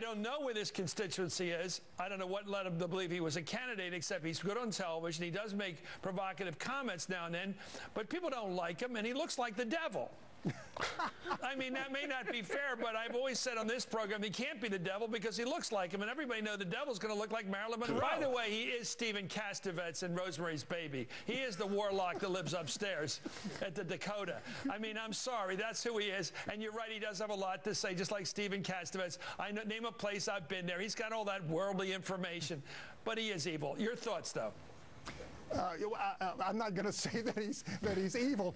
I don't know where this constituency is. I don't know what led him to believe he was a candidate, except he's good on television. He does make provocative comments now and then, but people don't like him, and he looks like the devil. I mean, that may not be fair, but I've always said on this program he can't be the devil because he looks like him, and everybody knows the devil's going to look like Marilyn Monroe. By the way, he is Stephen Castevets in Rosemary's Baby. He is the warlock that lives upstairs at the Dakota. I mean, I'm sorry, that's who he is, and you're right, he does have a lot to say, just like Stephen Castevets. I know, name a place I've been there. He's got all that worldly information, but he is evil. Your thoughts, though? Uh, I'm not going to say that he's that he's evil.